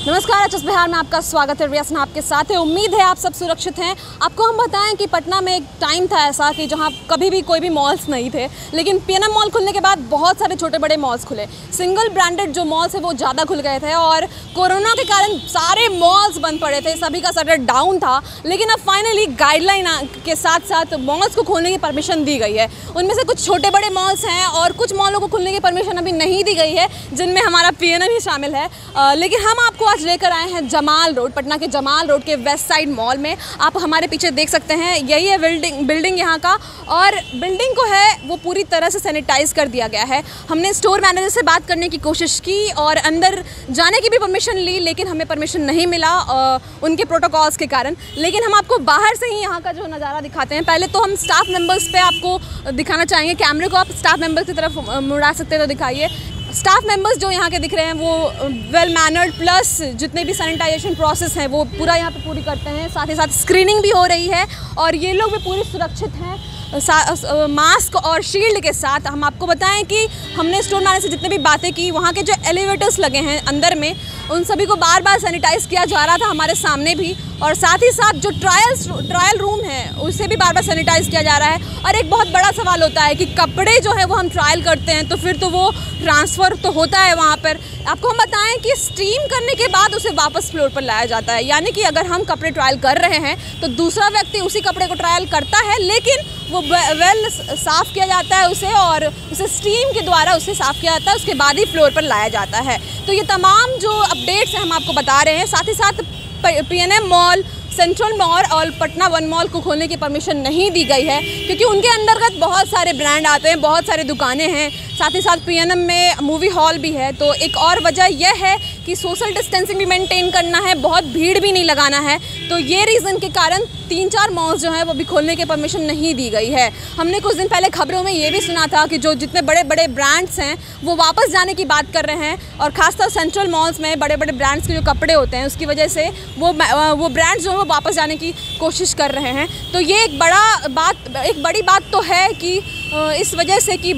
नमस्कार एच बिहार में आपका स्वागत है। रियासन आपके साथ है। उम्मीद है आप सब सुरक्षित हैं। आपको हम बताएँ कि पटना में एक टाइम था ऐसा कि जहाँ कभी भी कोई भी मॉल्स नहीं थे, लेकिन पीएनएम मॉल खुलने के बाद बहुत सारे छोटे बड़े मॉल्स खुले। सिंगल ब्रांडेड जो मॉल्स है, वो ज़्यादा खुल गए थे और कोरोना के कारण सारे मॉल्स बंद पड़े थे। सभी का सटर डाउन था, लेकिन अब फाइनली गाइडलाइन के साथ साथ मॉल्स को खोलने की परमिशन दी गई है। उनमें से कुछ छोटे बड़े मॉल्स हैं और कुछ मॉलों को खुलने की परमिशन अभी नहीं दी गई है, जिनमें हमारा पी ही शामिल है। लेकिन हम आपको आज लेकर आए हैं जमाल रोड, पटना के जमाल रोड के वेस्ट साइड मॉल में। आप हमारे पीछे देख सकते हैं, यही है बिल्डिंग बिल्डिंग यहाँ का। और बिल्डिंग को है, वो पूरी तरह से सैनिटाइज कर दिया गया है। हमने स्टोर मैनेजर से बात करने की कोशिश की और अंदर जाने की भी परमिशन ली, लेकिन हमें परमिशन नहीं मिला उनके प्रोटोकॉल्स के कारण। लेकिन हम आपको बाहर से ही यहाँ का जो नज़ारा दिखाते हैं, पहले तो हम स्टाफ मेंबर्स पे आपको दिखाना चाहेंगे कैमरे को आप स्टाफ मेंबर्स की तरफ़ मुड़ा सकते हैं तो दिखाइए। स्टाफ मेंबर्स जो यहाँ के दिख रहे हैं, वो वेल मैनर्ड प्लस जितने भी सैनिटाइजेशन प्रोसेस हैं, वो पूरा यहाँ पे पूरी करते हैं। साथ ही साथ स्क्रीनिंग भी हो रही है और ये लोग भी पूरी सुरक्षित हैं। मास्क और शील्ड के साथ हम आपको बताएँ कि हमने स्टोर मैनेजर से जितने भी बातें की, वहाँ के जो एलिवेटर्स लगे हैं अंदर में उन सभी को बार बार सैनिटाइज़ किया जा रहा था हमारे सामने भी। और साथ ही साथ जो ट्रायल्स ट्रायल रूम है, उसे भी बार बार सैनिटाइज़ किया जा रहा है। और एक बहुत बड़ा सवाल होता है कि कपड़े जो है वो हम ट्रायल करते हैं तो फिर तो वो ट्रांसफ़र तो होता है वहाँ पर। आपको हम बताएँ कि स्टीम करने के बाद उसे वापस फ्लोर पर लाया जाता है। यानी कि अगर हम कपड़े ट्रायल कर रहे हैं तो दूसरा व्यक्ति उसी कपड़े को ट्रायल करता है, लेकिन वो वेल साफ़ किया जाता है उसे और उसे स्टीम के द्वारा उसे साफ़ किया जाता है, उसके बाद ही फ्लोर पर लाया जाता है। तो ये तमाम जो अपडेट्स हैं हम आपको बता रहे हैं, साथ ही साथ P N M mall central mall और पटना वन मॉल को खोलने की परमिशन नहीं दी गई है, क्योंकि उनके अंतर्गत बहुत सारे ब्रांड आते हैं, बहुत सारे दुकानें हैं। साथ ही साथ पीएनएम में मूवी हॉल भी है तो एक और वजह यह है कि सोशल डिस्टेंसिंग भी मेंटेन करना है, बहुत भीड़ भी नहीं लगाना है। तो ये रीज़न के कारण तीन चार मॉल्स जो हैं, वो भी खोलने की परमिशन नहीं दी गई है। हमने कुछ दिन पहले खबरों में ये भी सुना था कि जो जितने बड़े बड़े ब्रांड्स हैं, वो वापस जाने की बात कर रहे हैं और ख़ासतौर सेंट्रल मॉल्स में बड़े बड़े ब्रांड्स के जो कपड़े होते हैं, उसकी वजह से वो वो ब्रांड्स जो हैं, वो वापस जाने की कोशिश कर रहे हैं। तो ये एक बड़ा बात, एक बड़ी बात तो है कि इस वजह से कि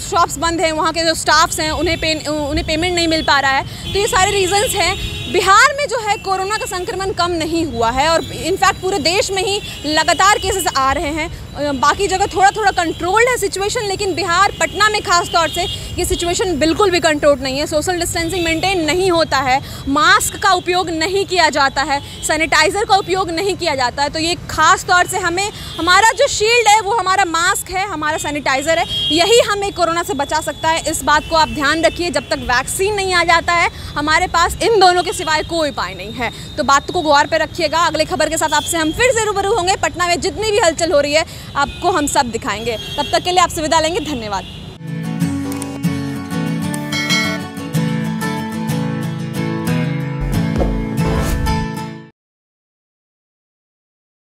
शॉप्स बंद हैं, वहाँ के जो स्टाफ्स हैं, उन्हें पे उन्हें पेमेंट नहीं मिल पा रहा है। तो ये सारे रीजंस हैं। बिहार में जो है कोरोना का संक्रमण कम नहीं हुआ है और इनफैक्ट पूरे देश में ही लगातार केसेस आ रहे हैं। बाकी जगह थोड़ा थोड़ा कंट्रोल्ड है सिचुएशन लेकिन बिहार पटना में खास तौर से ये सिचुएशन बिल्कुल भी कंट्रोल नहीं है। सोशल डिस्टेंसिंग मेंटेन नहीं होता है। मास्क का उपयोग नहीं किया जाता है। सैनिटाइज़र का उपयोग नहीं किया जाता है। तो ये खास तौर से हमें, हमारा जो शील्ड है, वो हमारा मास्क है, हमारा सैनिटाइज़र है, यही हमें कोरोना से बचा सकता है। इस बात को आप ध्यान रखिए, जब तक वैक्सीन नहीं आ जाता है, हमारे पास इन दोनों के सिवाय कोई उपाय नहीं है। तो बात को गौर पर रखिएगा। अगले खबर के साथ आपसे हम फिर से रूबरू होंगे। पटना में जितनी भी हलचल हो रही है आपको हम सब दिखाएँगे। तब तक के लिए आपसे विदा लेंगे। धन्यवाद।